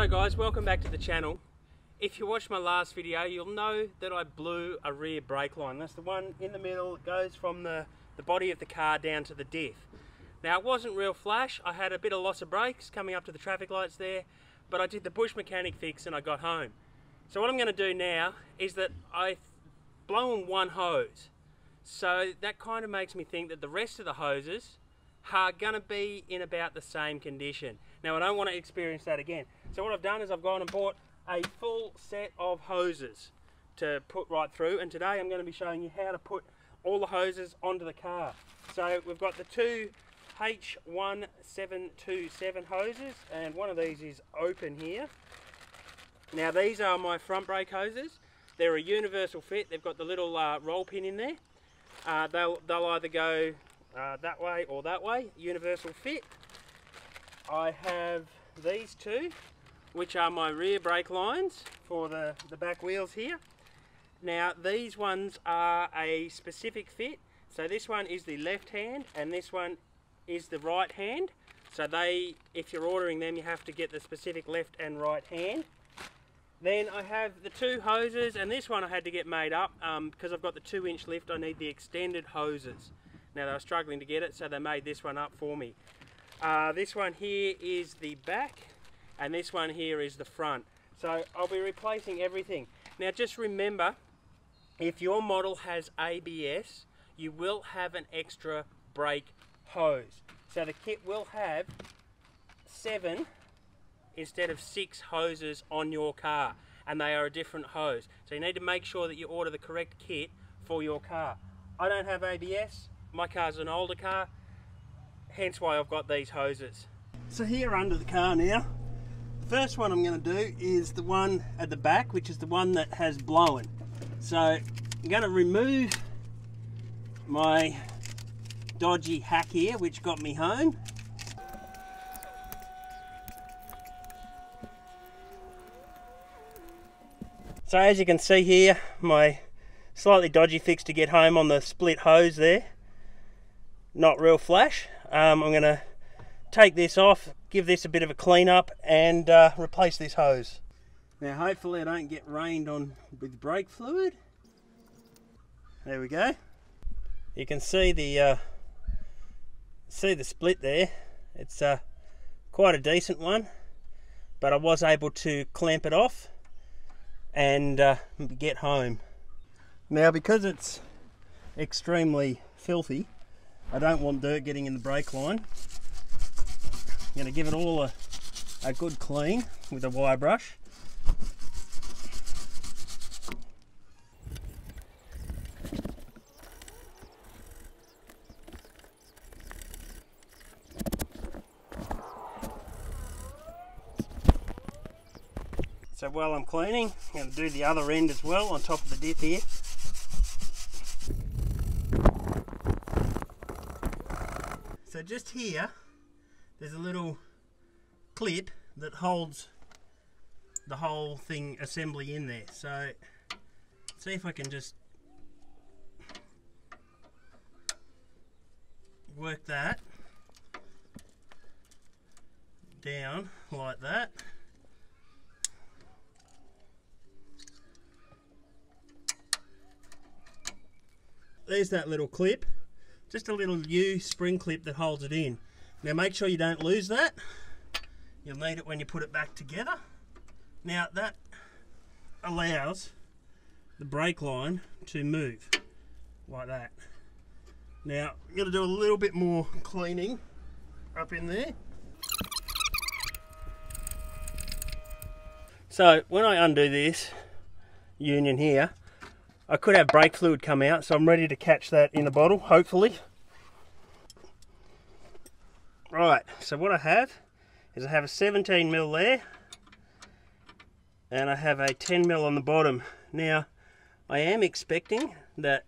So guys, welcome back to the channel. If you watched my last video, you'll know that I blew a rear brake line. That's the one in the middle, goes from the, the body of the car down to the diff. Now it wasn't real flash, I had a bit of loss of brakes coming up to the traffic lights there, but I did the bush mechanic fix and I got home. So what I'm going to do now is that I've blown one hose. So that kind of makes me think that the rest of the hoses are going to be in about the same condition. Now I don't want to experience that again. So what I've done is I've gone and bought a full set of hoses to put right through and today I'm going to be showing you how to put all the hoses onto the car. So we've got the two H1727 hoses and one of these is open here. Now these are my front brake hoses. They're a universal fit. They've got the little uh, roll pin in there. Uh, they'll, they'll either go uh, that way or that way, universal fit. I have these two, which are my rear brake lines for the, the back wheels here. Now these ones are a specific fit. So this one is the left hand and this one is the right hand. So they, if you're ordering them, you have to get the specific left and right hand. Then I have the two hoses, and this one I had to get made up um, because I've got the two inch lift, I need the extended hoses. Now they were struggling to get it, so they made this one up for me. Uh, this one here is the back, and this one here is the front. So I'll be replacing everything. Now just remember, if your model has ABS, you will have an extra brake hose. So the kit will have seven instead of six hoses on your car and they are a different hose. So you need to make sure that you order the correct kit for your car. I don't have ABS, my car's an older car, hence why I've got these hoses. So here under the car now, the first one I'm going to do is the one at the back, which is the one that has blown. So I'm going to remove my dodgy hack here, which got me home. So as you can see here, my slightly dodgy fix to get home on the split hose there. Not real flash. Um, I'm going to take this off, give this a bit of a clean up and uh, replace this hose. Now hopefully I don't get rained on with brake fluid. There we go. You can see the uh, see the split there. It's uh, quite a decent one, but I was able to clamp it off and uh, get home. Now because it's extremely filthy, I don't want dirt getting in the brake line. I'm going to give it all a, a good clean with a wire brush. So while I'm cleaning, I'm going to do the other end as well on top of the diff here. Just here, there's a little clip that holds the whole thing assembly in there. So see if I can just work that down like that. there's that little clip just a little U spring clip that holds it in. Now make sure you don't lose that. You'll need it when you put it back together. Now that allows the brake line to move like that. Now I'm going to do a little bit more cleaning up in there. So when I undo this union here I could have brake fluid come out, so I'm ready to catch that in a bottle, hopefully. Right, so what I have is I have a 17 mil there, and I have a 10 mil on the bottom. Now, I am expecting that,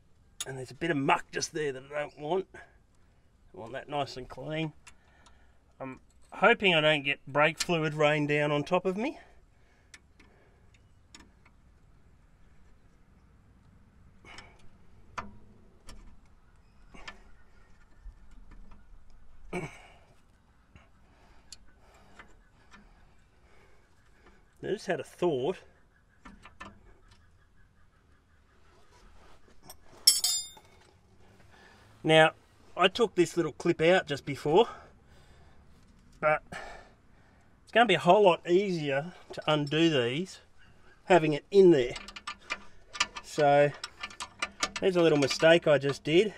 and there's a bit of muck just there that I don't want. I want that nice and clean. I'm hoping I don't get brake fluid rain down on top of me. I just had a thought. Now, I took this little clip out just before, but it's going to be a whole lot easier to undo these having it in there. So, there's a little mistake I just did.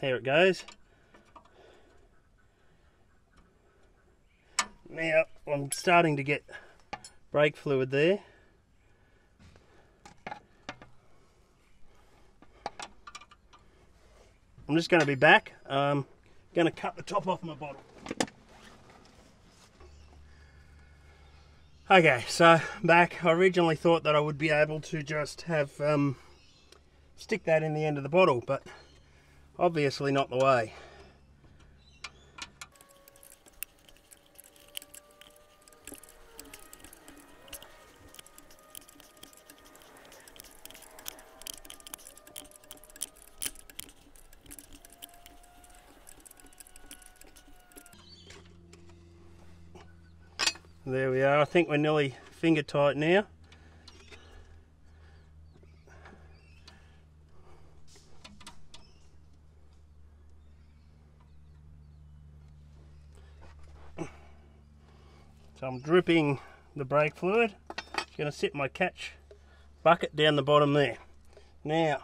There it goes. Now, I'm starting to get brake fluid there. I'm just going to be back. I'm um, going to cut the top off my bottle. Okay, so back. I originally thought that I would be able to just have um, stick that in the end of the bottle, but obviously not the way. There we are. I think we're nearly finger tight now. Dripping the brake fluid. Just going to sit my catch bucket down the bottom there. Now,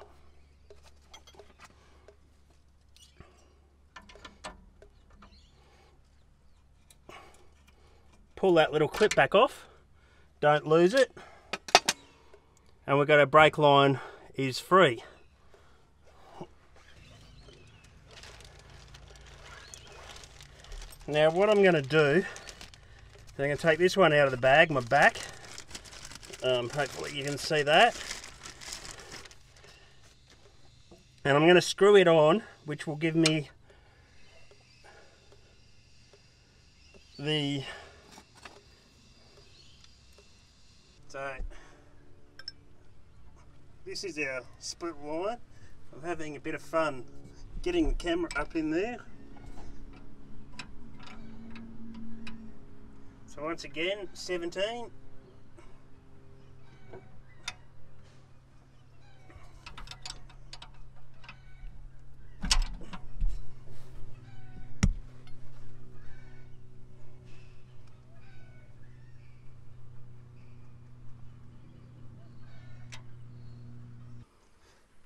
pull that little clip back off don't lose it and we've got our brake line is free now what I'm going to do I'm going to take this one out of the bag my back um, hopefully you can see that and I'm going to screw it on which will give me the So this is our split line. I'm having a bit of fun getting the camera up in there. Once again, 17.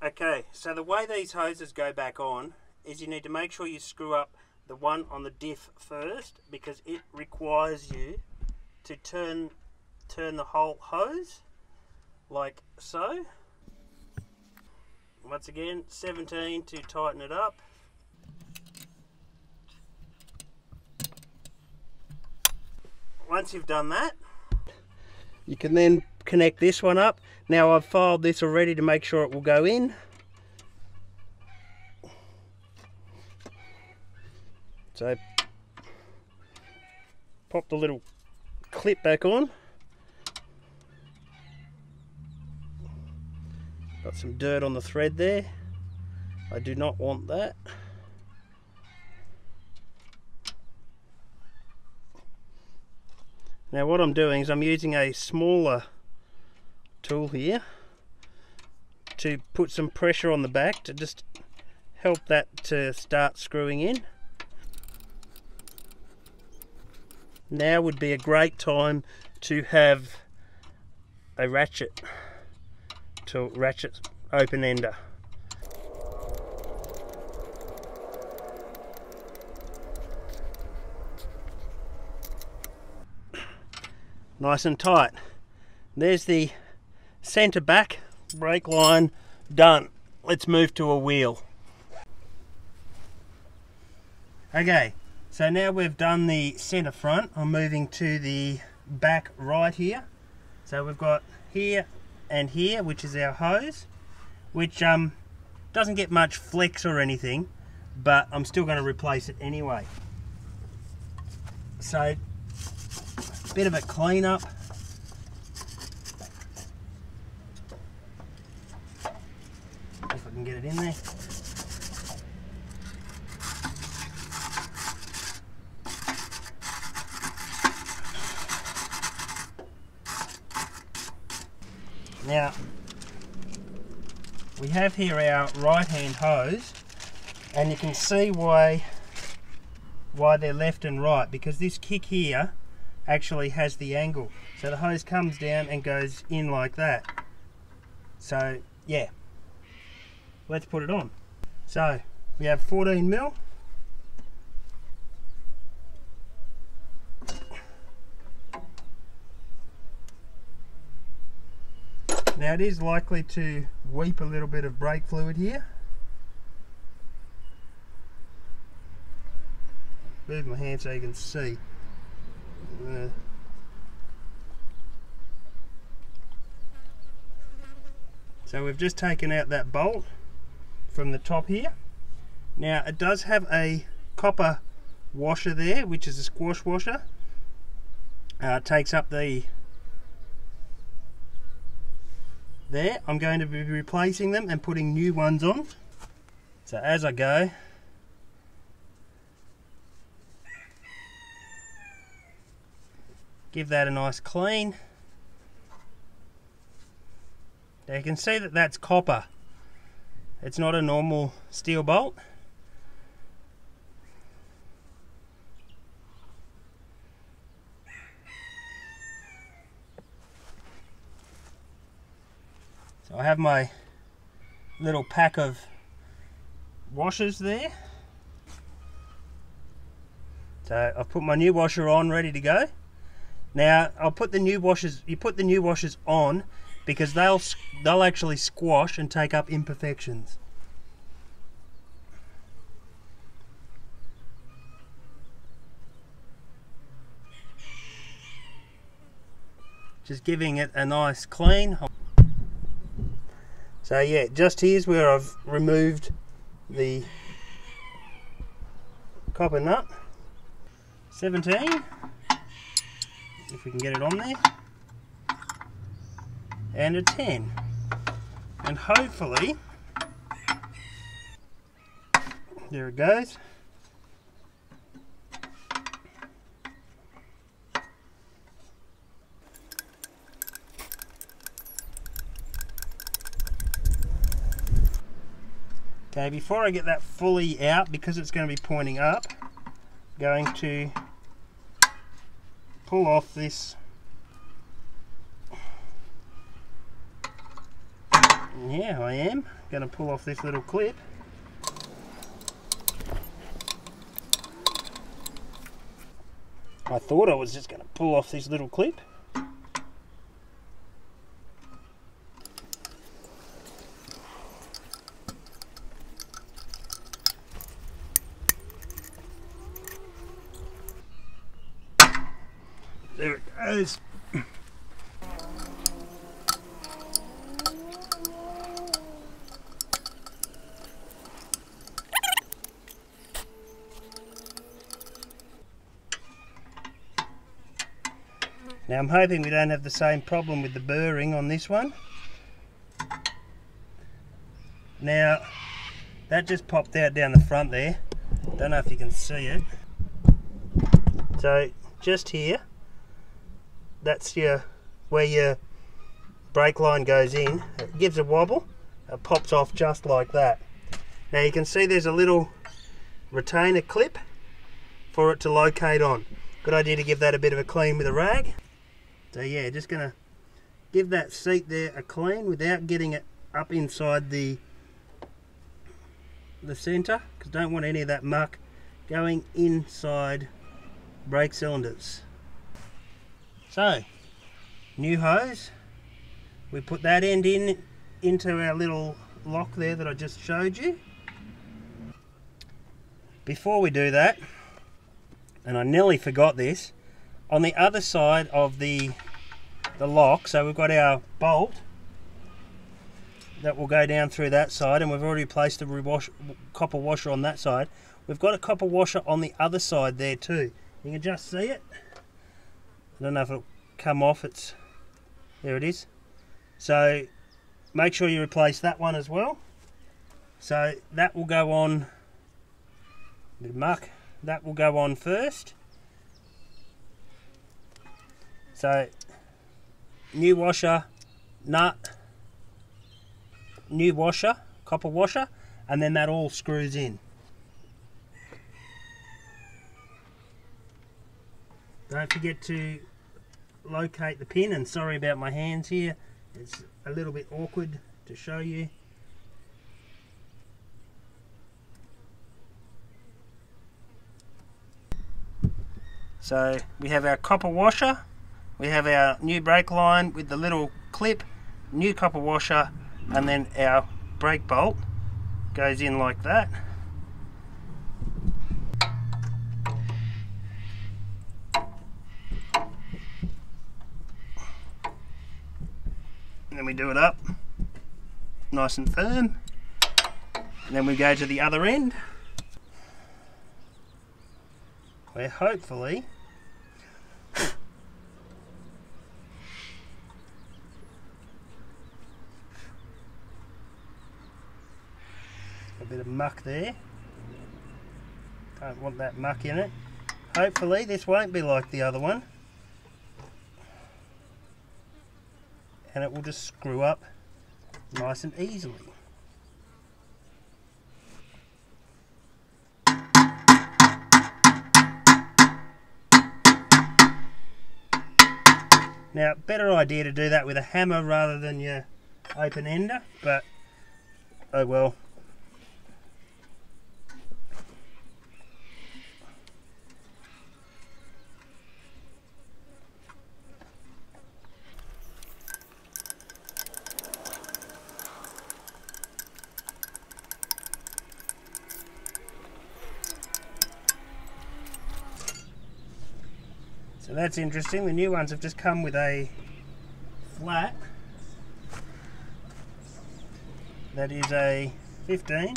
Okay, so the way these hoses go back on is you need to make sure you screw up the one on the diff first because it requires you to turn turn the whole hose like so. Once again, 17 to tighten it up. Once you've done that, you can then connect this one up. Now I've filed this already to make sure it will go in. So pop the little clip back on. Got some dirt on the thread there. I do not want that. Now what I'm doing is I'm using a smaller tool here to put some pressure on the back to just help that to start screwing in. Now would be a great time to have a ratchet to ratchet open ender. Nice and tight. There's the centre back brake line done let's move to a wheel okay so now we've done the centre front. I'm moving to the back right here. So we've got here and here which is our hose which um doesn't get much flex or anything but I'm still going to replace it anyway. So bit of a clean up If I can get it in there. Now, we have here our right hand hose and you can see why why they're left and right because this kick here actually has the angle. So the hose comes down and goes in like that. So yeah let's put it on. So we have 14 mil Now it is likely to weep a little bit of brake fluid here. Move my hand so you can see. Uh, so we've just taken out that bolt from the top here. Now it does have a copper washer there, which is a squash washer. Uh, takes up the there I'm going to be replacing them and putting new ones on. So as I go give that a nice clean. Now you can see that that's copper. It's not a normal steel bolt I have my little pack of washers there. So I've put my new washer on ready to go. Now I'll put the new washers, you put the new washers on because they'll, they'll actually squash and take up imperfections. Just giving it a nice clean. So yeah, just here's where I've removed the copper nut. 17, if we can get it on there. And a 10. And hopefully, there it goes. Okay, before I get that fully out, because it's going to be pointing up, I'm going to pull off this yeah I am. Going to pull off this little clip. I thought I was just going to pull off this little clip There it goes. Now I'm hoping we don't have the same problem with the burring on this one. Now that just popped out down the front there. Don't know if you can see it. So just here that's your where your brake line goes in. It gives a wobble. It pops off just like that. Now you can see there's a little retainer clip for it to locate on. Good idea to give that a bit of a clean with a rag. So yeah, just gonna give that seat there a clean without getting it up inside the the center because don't want any of that muck going inside brake cylinders. So, new hose. We put that end in into our little lock there that I just showed you. Before we do that, and I nearly forgot this, on the other side of the the lock, so we've got our bolt that will go down through that side and we've already placed a copper washer on that side. We've got a copper washer on the other side there too. You can just see it. I don't know if it'll come off. It's there. It is. So make sure you replace that one as well. So that will go on. Bit of muck. That will go on first. So new washer, nut, new washer, copper washer, and then that all screws in. Don't forget to locate the pin and sorry about my hands here. It's a little bit awkward to show you. So we have our copper washer we have our new brake line with the little clip new copper washer and then our brake bolt goes in like that. And then we do it up nice and firm. And then we go to the other end where hopefully bit of muck there don't want that muck in it hopefully this won't be like the other one and it will just screw up nice and easily. Now, better idea to do that with a hammer rather than your open ender, but oh well. That's interesting. The new ones have just come with a flat that is a 15.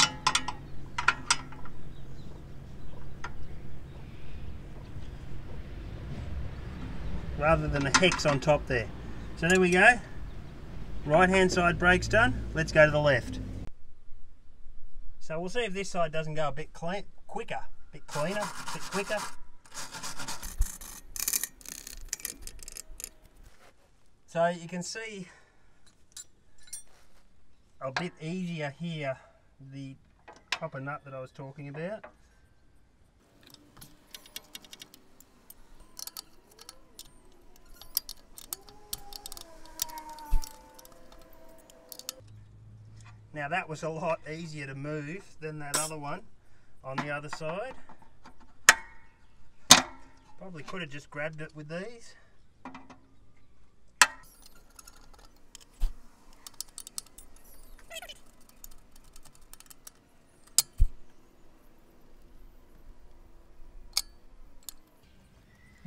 Rather than a hex on top there. So there we go. Right hand side brake's done. Let's go to the left. So we'll see if this side doesn't go a bit clean, quicker, a bit cleaner, a bit quicker. So you can see a bit easier here the copper nut that I was talking about. Now that was a lot easier to move than that other one on the other side. Probably could have just grabbed it with these.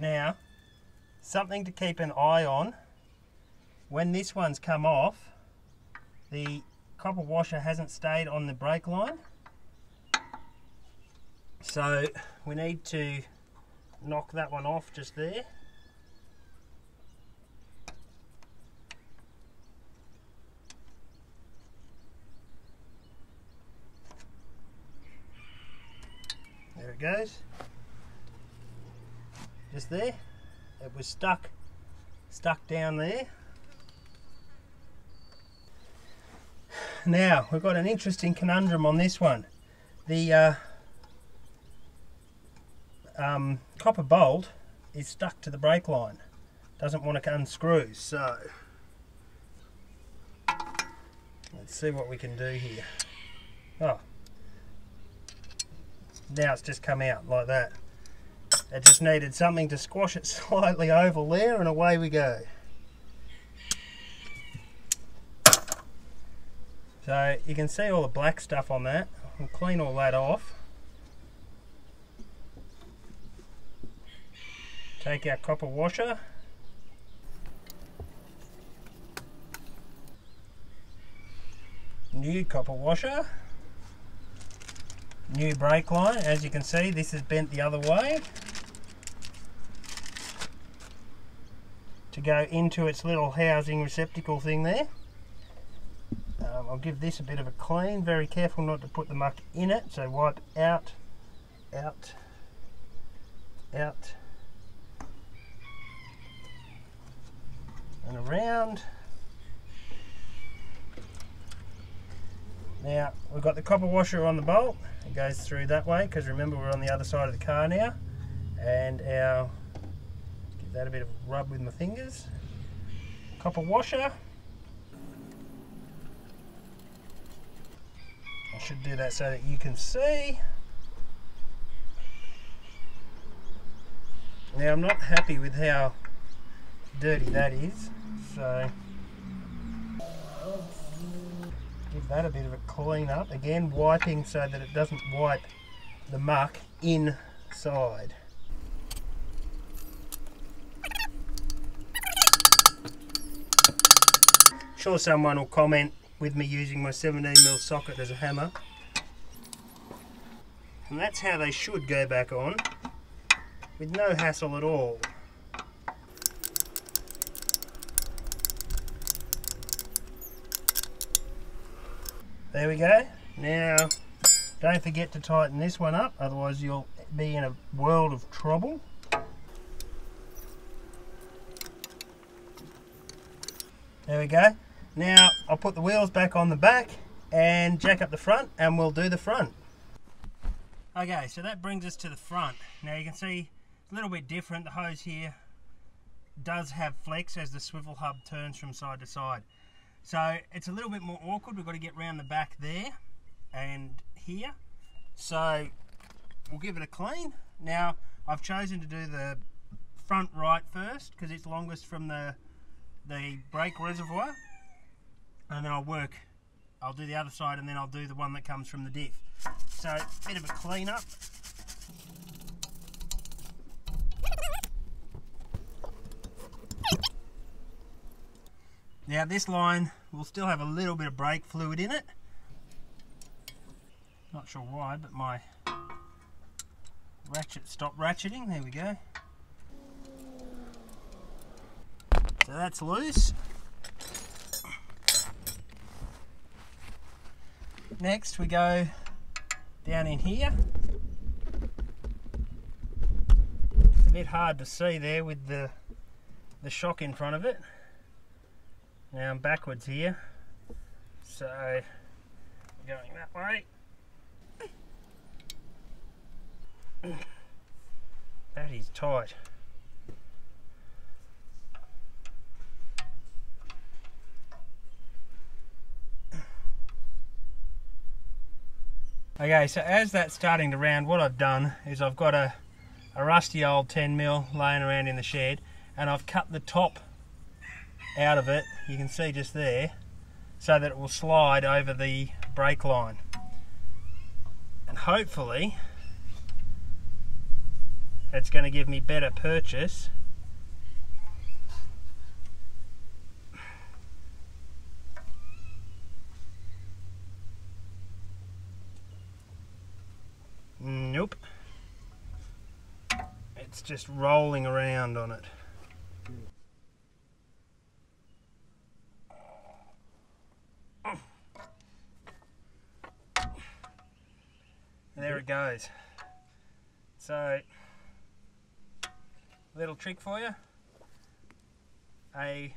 Now, something to keep an eye on, when this one's come off, the copper washer hasn't stayed on the brake line. So we need to knock that one off just there. There it goes just there it was stuck stuck down there. Now we've got an interesting conundrum on this one. The uh, um, copper bolt is stuck to the brake line. Doesn't want to unscrew so let's see what we can do here. Oh. Now it's just come out like that it just needed something to squash it slightly over there and away we go. So you can see all the black stuff on that. We'll clean all that off. Take our copper washer. New copper washer. New brake line. As you can see this is bent the other way. To go into its little housing receptacle thing there. Um, I'll give this a bit of a clean, very careful not to put the muck in it, so wipe out, out, out, and around. Now, we've got the copper washer on the bolt. It goes through that way because remember we're on the other side of the car now. And our, give that a bit of rub with my fingers. Copper washer. I should do that so that you can see. Now I'm not happy with how dirty that is, so give that a bit of a clean up. Again, wiping so that it doesn't wipe the muck inside. Sure someone will comment with me using my 17mm socket as a hammer. And that's how they should go back on, with no hassle at all. There we go. Now, don't forget to tighten this one up, otherwise you'll be in a world of trouble. There we go. Now, I'll put the wheels back on the back and jack up the front and we'll do the front. Okay, so that brings us to the front. Now you can see it's a little bit different. The hose here does have flex as the swivel hub turns from side to side. So it's a little bit more awkward. We've got to get around the back there and here. So we'll give it a clean. Now I've chosen to do the front right first because it's longest from the the brake reservoir and then I'll work I'll do the other side and then I'll do the one that comes from the diff so bit of a clean up Now this line will still have a little bit of brake fluid in it. Not sure why, but my ratchet stopped ratcheting. There we go. So that's loose. Next we go down in here. It's a bit hard to see there with the the shock in front of it. Now I'm backwards here, so going that way. That is tight. Okay, so as that's starting to round, what I've done is I've got a, a rusty old 10 mil laying around in the shed and I've cut the top out of it, you can see just there, so that it will slide over the brake line. And hopefully, it's going to give me better purchase It's just rolling around on it. there it goes. So, little trick for you. A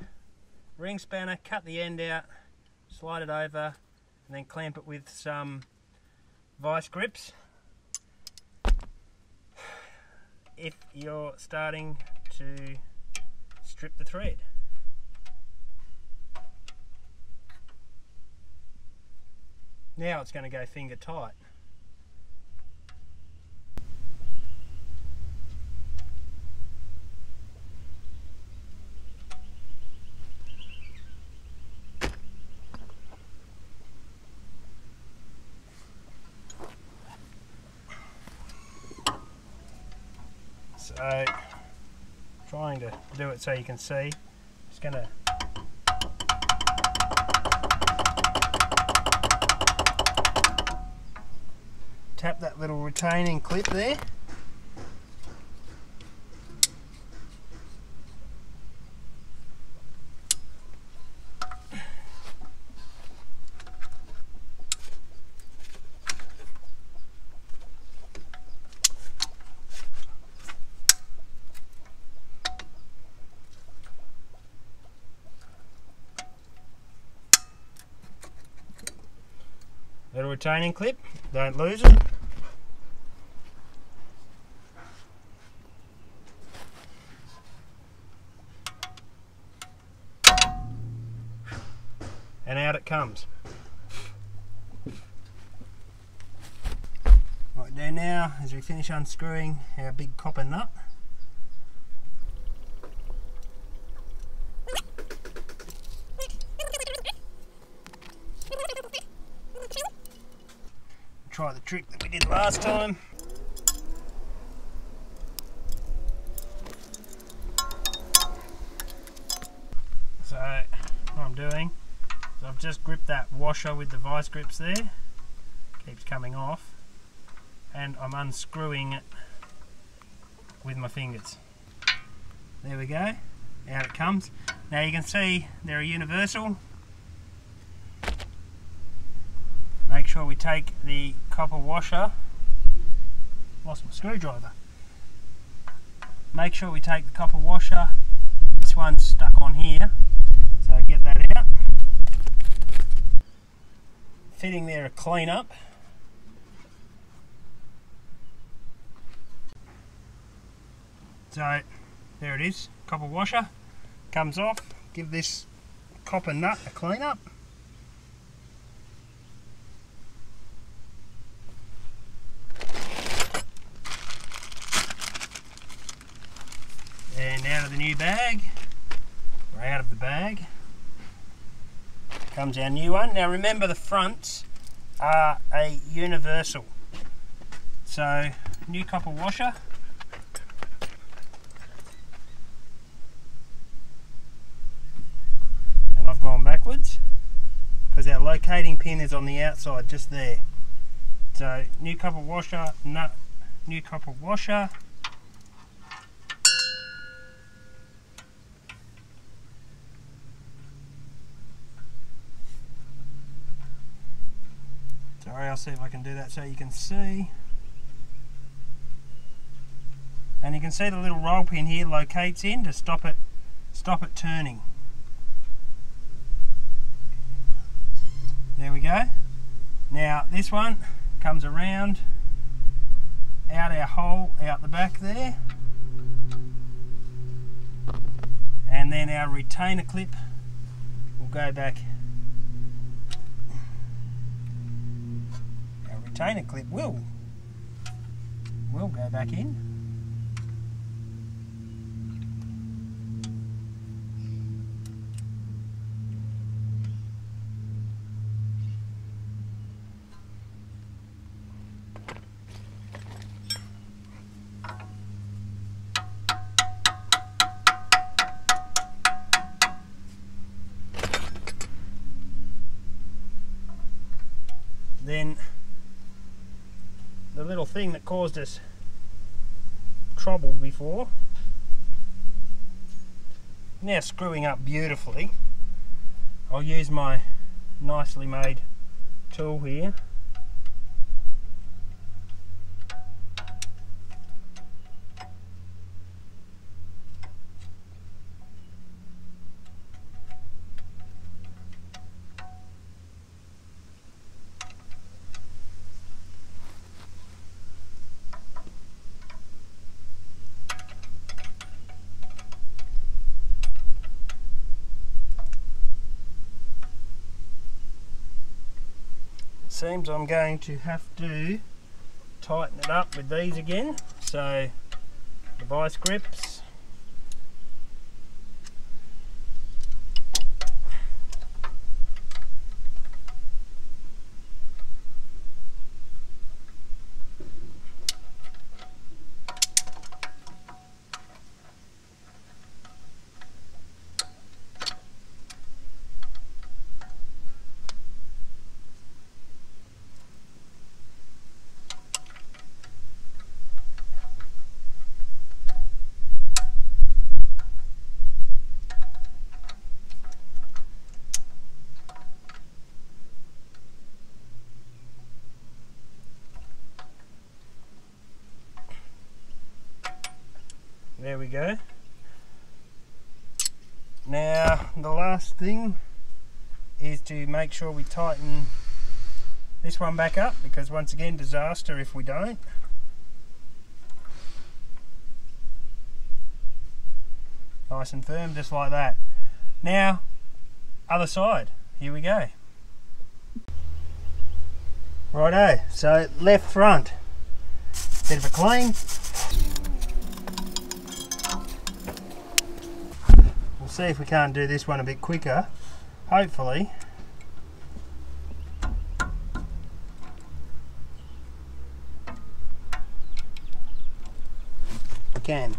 ring spanner, cut the end out, slide it over, and then clamp it with some vice grips. If you're starting to strip the thread. Now it's going to go finger tight. So, trying to do it so you can see. Just going to tap that little retaining clip there. Retaining clip, don't lose it. And out it comes. We do now is we finish unscrewing our big copper nut. Try the trick that we did last time. So what I'm doing is I've just gripped that washer with the vice grips there. Keeps coming off. And I'm unscrewing it with my fingers. There we go. Out it comes. Now you can see they're a universal. Make sure we take the copper washer. Lost my screwdriver. Make sure we take the copper washer. This one's stuck on here. So get that out. Fitting there a clean up. So there it is, copper washer. Comes off, give this copper nut a clean up. And out of the new bag, or out of the bag, comes our new one. Now remember the fronts are a universal. So new copper washer. And I've gone backwards because our locating pin is on the outside just there. So new copper washer, nut, new copper washer. Sorry, I'll see if I can do that so you can see. And you can see the little roll pin here locates in to stop it stop it turning. There we go. Now this one comes around out our hole out the back there. And then our retainer clip will go back retainer clip will will go back in. Then the little thing that caused us trouble before. Now screwing up beautifully. I'll use my nicely made tool here. I'm going to have to tighten it up with these again. So the vice grips There we go. Now the last thing is to make sure we tighten this one back up because once again disaster if we don't. Nice and firm just like that. Now other side. Here we go. Righto, so left front. Bit of a clean. See if we can't do this one a bit quicker. Hopefully. We can.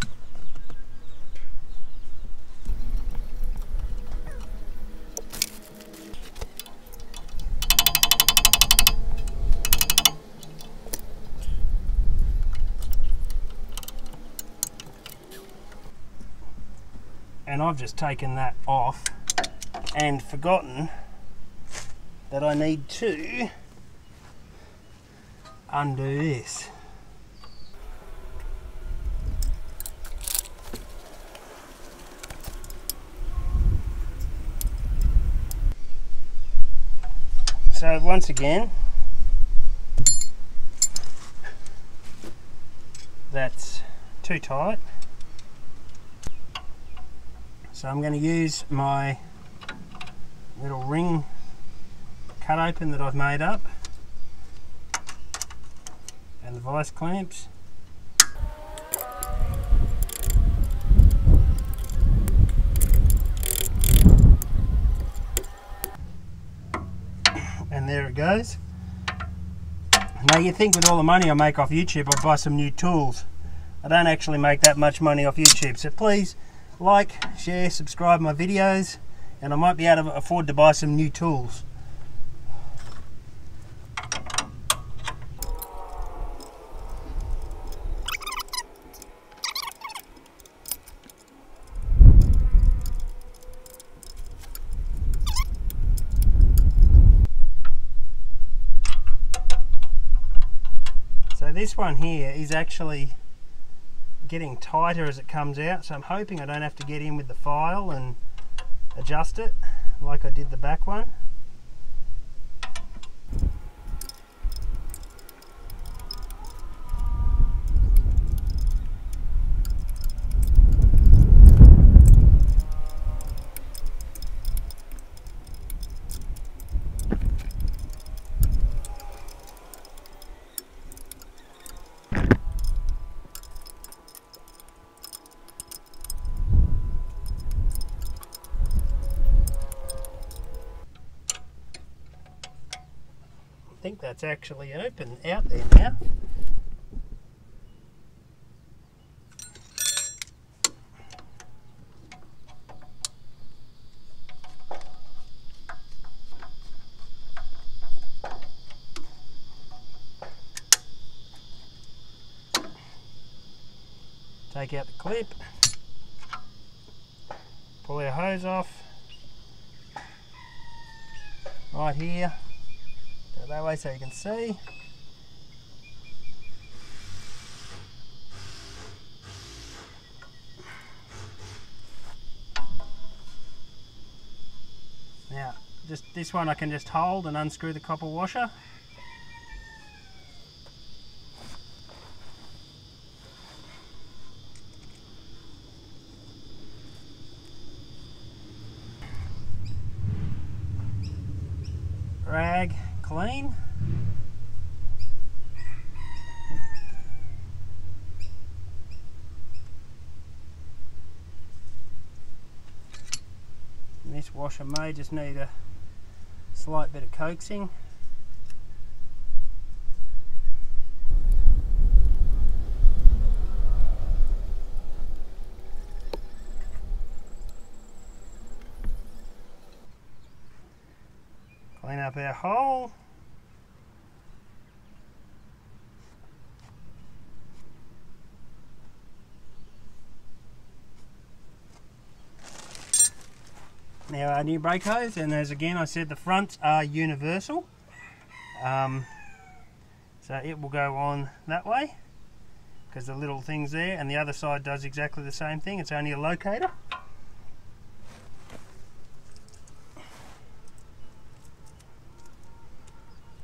and I've just taken that off and forgotten that I need to undo this. So once again, that's too tight. So I'm going to use my little ring cut open that I've made up and the vice clamps. And there it goes. Now you think with all the money I make off YouTube I'll buy some new tools. I don't actually make that much money off YouTube so please like, share, subscribe my videos, and I might be able to afford to buy some new tools. So this one here is actually getting tighter as it comes out so I'm hoping I don't have to get in with the file and adjust it like I did the back one that's actually open out there now. Take out the clip, pull our hose off, right here that way so you can see. Now, just this one I can just hold and unscrew the copper washer. rag clean. Washer may just need a slight bit of coaxing. Clean up our hole. Now our new brake hose, and as again I said, the fronts are universal. Um, so it will go on that way because the little thing's there and the other side does exactly the same thing. It's only a locator.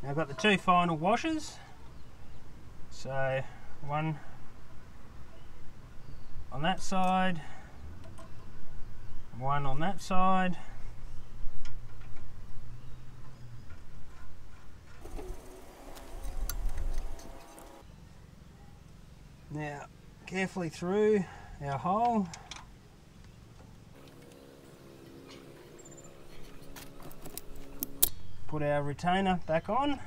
Now I've got the two final washers. So one on that side, one on that side. Now, carefully through our hole. Put our retainer back on.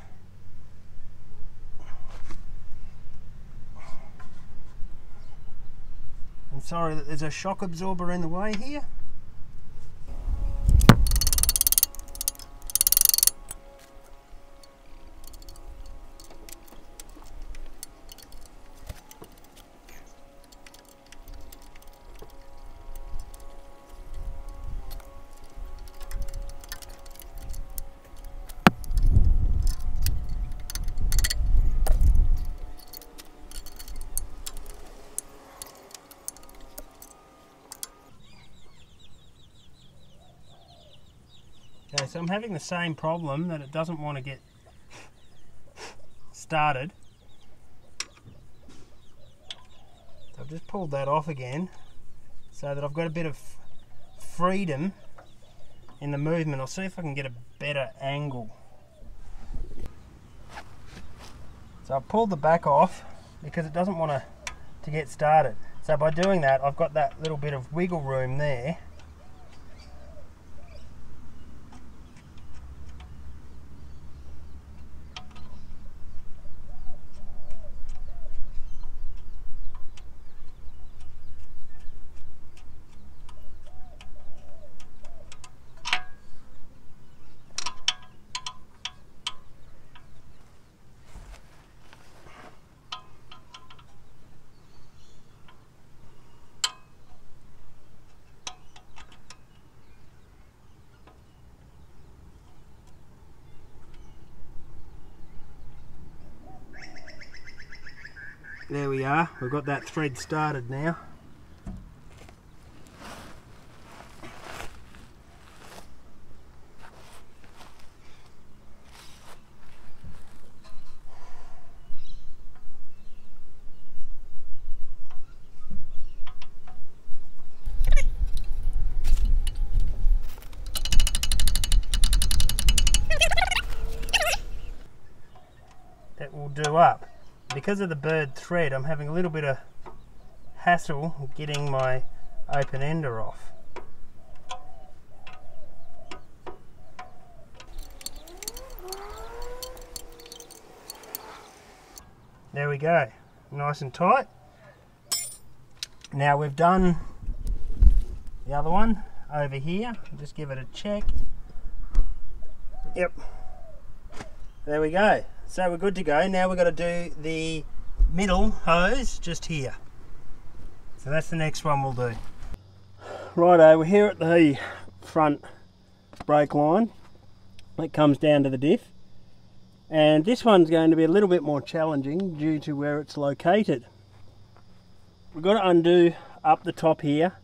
I'm sorry that there's a shock absorber in the way here. So I'm having the same problem that it doesn't want to get started. So I've just pulled that off again so that I've got a bit of freedom in the movement. I'll see if I can get a better angle. So I've pulled the back off because it doesn't want to, to get started. So by doing that, I've got that little bit of wiggle room there There we are, we've got that thread started now. That will do up because of the bird thread I'm having a little bit of hassle getting my open ender off. There we go, nice and tight. Now we've done the other one over here, just give it a check. Yep, there we go. So we're good to go. Now we've got to do the middle hose just here. So that's the next one we'll do. Righto, we're here at the front brake line that comes down to the diff. And this one's going to be a little bit more challenging due to where it's located. We've got to undo up the top here,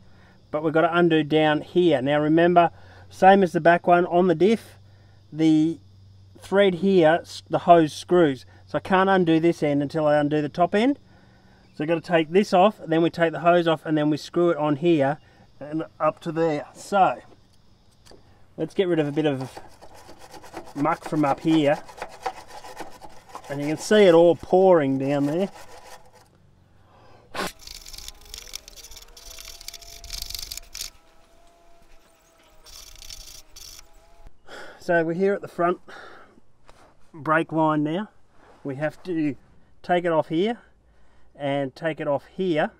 but we've got to undo down here. Now remember, same as the back one on the diff, the thread here, the hose screws. So I can't undo this end until I undo the top end. So I've got to take this off, then we take the hose off, and then we screw it on here and up to there. So let's get rid of a bit of muck from up here. And you can see it all pouring down there. So we're here at the front brake line now. We have to take it off here and take it off here.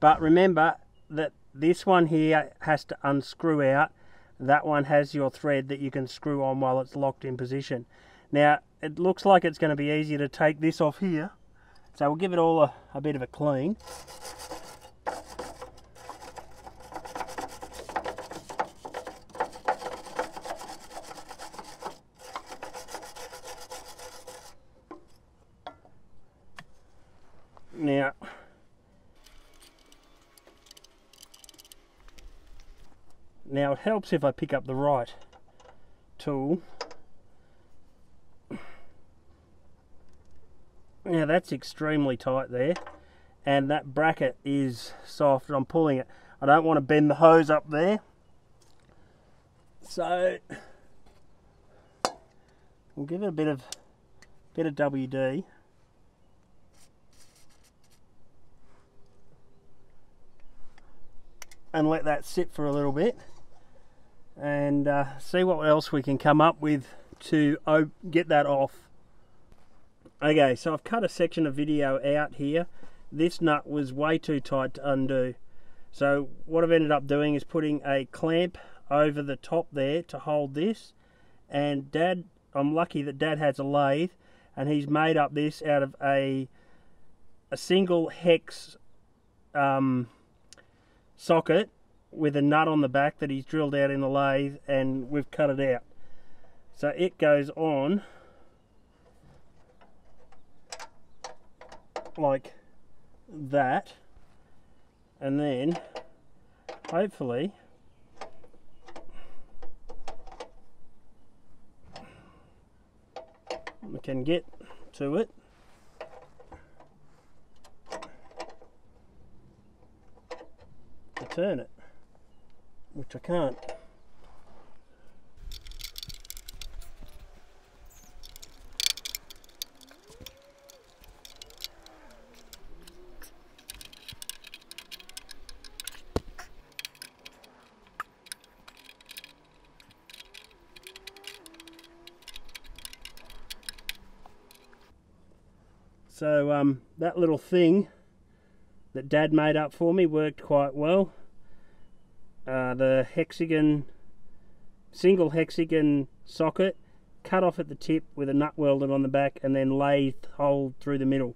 But remember that this one here has to unscrew out. That one has your thread that you can screw on while it's locked in position. Now, it looks like it's going to be easier to take this off here. So we'll give it all a, a bit of a clean. Now it helps if I pick up the right tool. Now that's extremely tight there and that bracket is soft and I'm pulling it. I don't want to bend the hose up there. So we'll give it a bit of bit of WD. and let that sit for a little bit and uh, see what else we can come up with to get that off. Okay, so I've cut a section of video out here. This nut was way too tight to undo. So what I've ended up doing is putting a clamp over the top there to hold this. And Dad, I'm lucky that Dad has a lathe and he's made up this out of a a single hex um, socket with a nut on the back that he's drilled out in the lathe and we've cut it out. So it goes on like that and then hopefully we can get to it to turn it which I can't So um, that little thing that Dad made up for me worked quite well. The hexagon, single hexagon socket, cut off at the tip with a nut welded on the back and then lathe hole through the middle.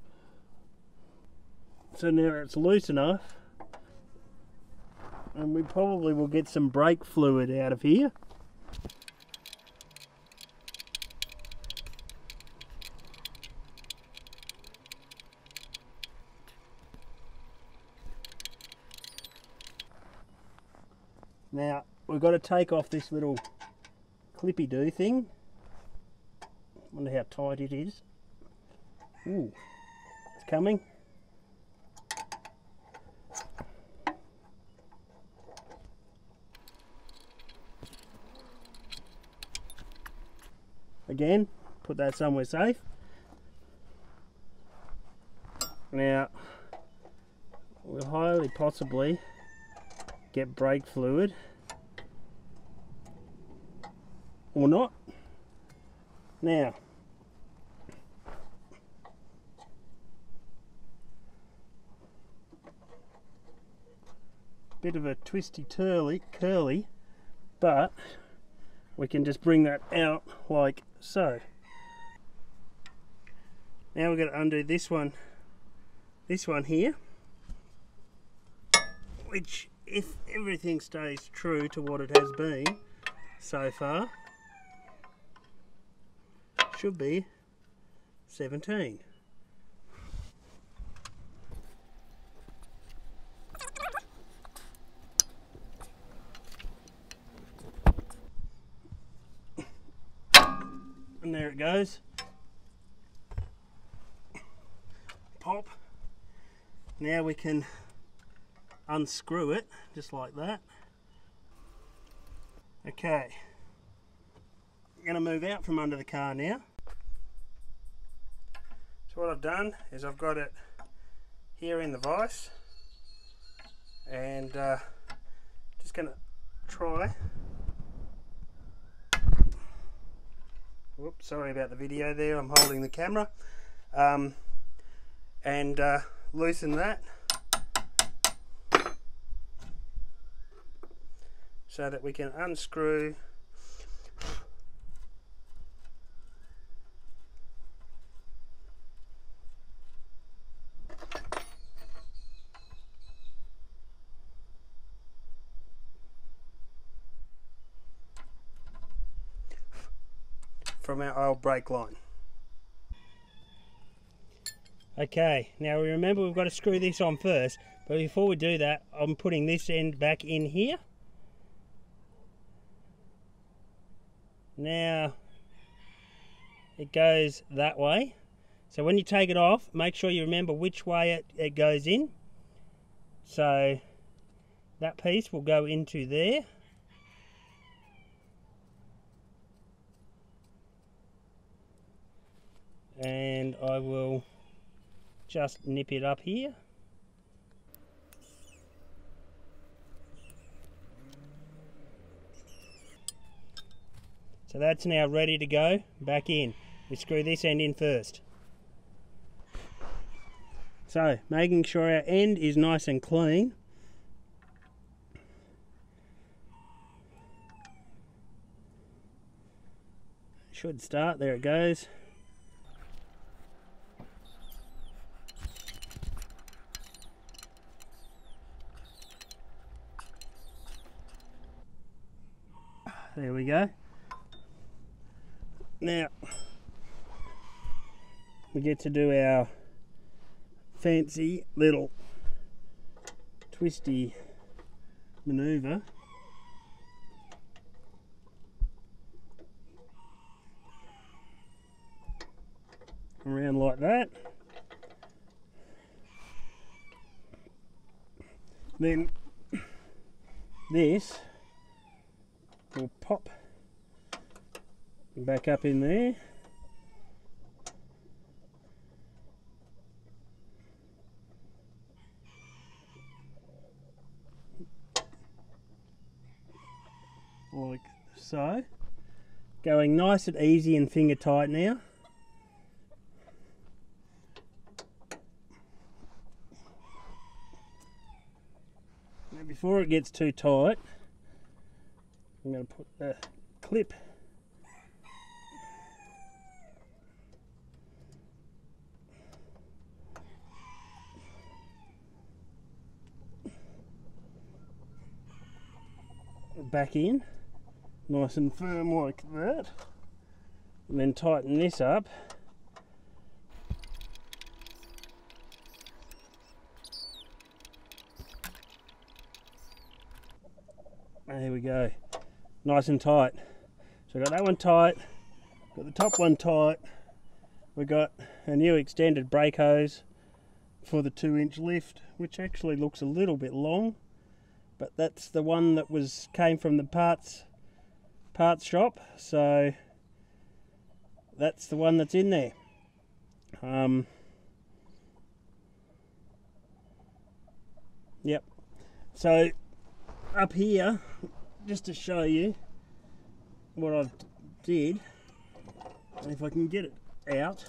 So now it's loose enough and we probably will get some brake fluid out of here. Now, we've got to take off this little clippy do thing. Wonder how tight it is. Ooh, it's coming. Again, put that somewhere safe. Now, we'll highly possibly get brake fluid or not. Now, bit of a twisty turly curly but we can just bring that out like so now we're going to undo this one this one here which if everything stays true to what it has been so far, should be 17. And there it goes. Pop. Now we can unscrew it just like that. Okay, I'm going to move out from under the car now. So what I've done is I've got it here in the vise and uh, just going to try. Whoops sorry about the video there I'm holding the camera. Um, and uh, loosen that. So that we can unscrew our old brake line. Okay, now we remember we've got to screw this on first, but before we do that, I'm putting this end back in here. Now it goes that way. So when you take it off, make sure you remember which way it, it goes in. So that piece will go into there. And I will just nip it up here. So that's now ready to go back in. We screw this end in first. So making sure our end is nice and clean. Should start, there it goes. There we go. Now, we get to do our fancy little twisty maneuver. Around like that. Then this will pop back up in there. Like so. Going nice and easy and finger tight now. Now before it gets too tight, I'm going to put the clip. Back in. Nice and firm like that. And then tighten this up. There we go nice and tight. So I got that one tight got the top one tight. We got a new extended brake hose for the two inch lift which actually looks a little bit long but that's the one that was came from the parts parts shop. So that's the one that's in there. Um, yep. So up here just to show you what I did if I can get it out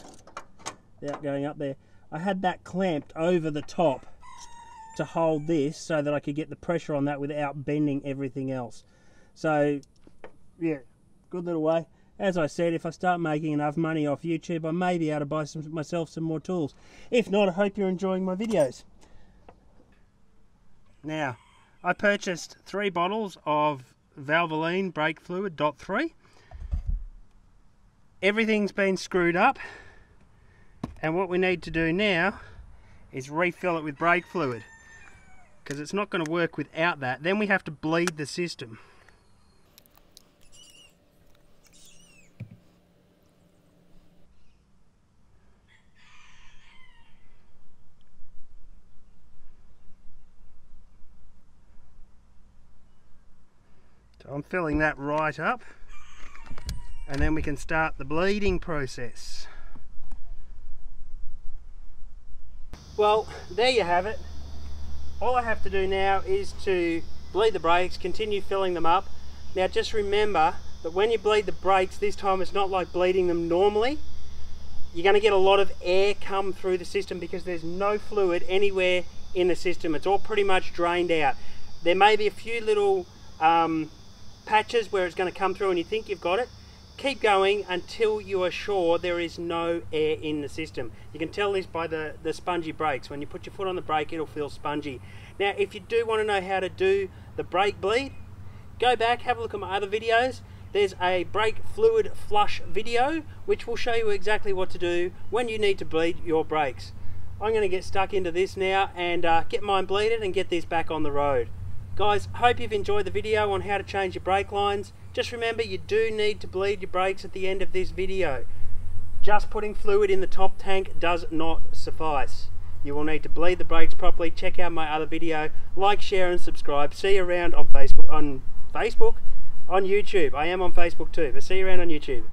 without going up there I had that clamped over the top to hold this so that I could get the pressure on that without bending everything else. So, yeah, good little way. As I said, if I start making enough money off YouTube, I may be able to buy some, myself some more tools. If not, I hope you're enjoying my videos. Now, I purchased three bottles of Valvoline brake fluid dot three. Everything's been screwed up, and what we need to do now is refill it with brake fluid because it's not going to work without that. Then we have to bleed the system. I'm filling that right up and then we can start the bleeding process. Well, there you have it all I have to do now is to bleed the brakes, continue filling them up. Now just remember that when you bleed the brakes this time it's not like bleeding them normally. You're going to get a lot of air come through the system because there's no fluid anywhere in the system. It's all pretty much drained out. There may be a few little um, patches where it's going to come through and you think you've got it, keep going until you are sure there is no air in the system. You can tell this by the, the spongy brakes. When you put your foot on the brake, it'll feel spongy. Now, if you do want to know how to do the brake bleed, go back, have a look at my other videos. There's a brake fluid flush video, which will show you exactly what to do when you need to bleed your brakes. I'm going to get stuck into this now and uh, get mine bleeded and get this back on the road. Guys, hope you've enjoyed the video on how to change your brake lines. Just remember you do need to bleed your brakes at the end of this video. just putting fluid in the top tank does not suffice. You will need to bleed the brakes properly. Check out my other video. Like, share and subscribe. See you around on Facebook, on Facebook, on YouTube. I am on Facebook too, but see you around on YouTube.